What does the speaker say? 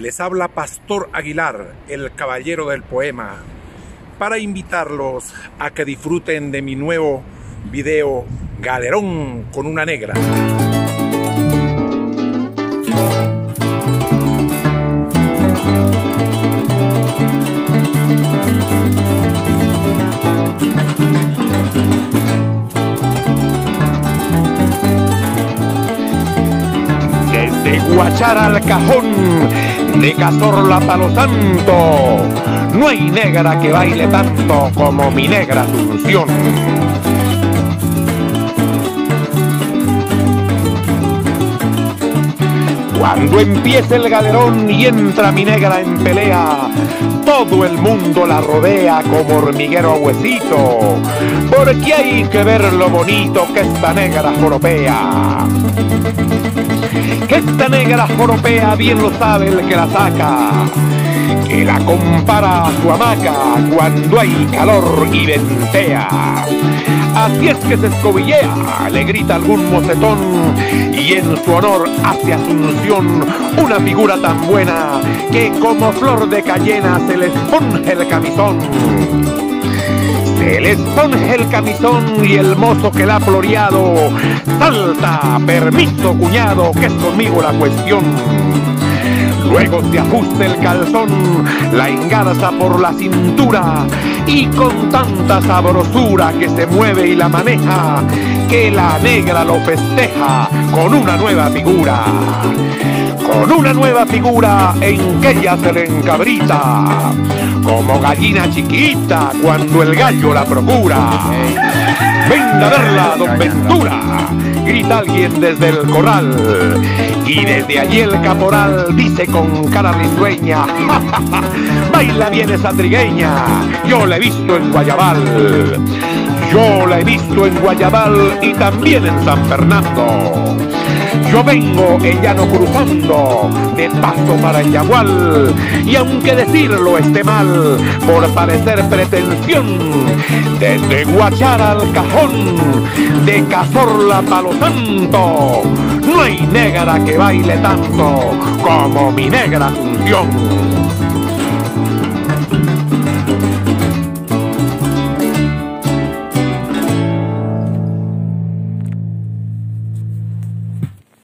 Les habla Pastor Aguilar, el caballero del poema, para invitarlos a que disfruten de mi nuevo video Galerón con una negra. Guachara al Cajón, de Cazorla Palo Santo, no hay negra que baile tanto como mi negra Asunción. Cuando empieza el galerón y entra mi negra en pelea, todo el mundo la rodea como hormiguero a huesito, porque hay que ver lo bonito que esta negra joropea. Que esta negra joropea bien lo sabe el que la saca, que la compara a su hamaca cuando hay calor y ventea. Así es que se escobillea, le grita algún mocetón y en su honor hace Asunción una figura tan buena que como flor de cayena se le esponja el camisón. Se le esponja el camisón y el mozo que la ha floreado salta, permiso cuñado, que es conmigo la cuestión. Luego se ajusta el calzón, la engarza por la cintura y con tanta sabrosura que se mueve y la maneja, que la negra lo festeja con una nueva figura. Con una nueva figura en que ella se le encabrita, como gallina chiquita cuando el gallo la procura. Venga a verla, don Ventura, grita alguien desde el corral. Y desde allí el caporal dice con cara risueña, baila bien esa trigueña, yo la he visto en Guayabal. Yo la he visto en Guayabal y también en San Fernando. Vengo el llano cruzando de paso para el Yagual y aunque decirlo esté mal por parecer pretensión desde Guachara al Cajón de Cazorla Palo Santo no hay negra que baile tanto como mi negra Asunción.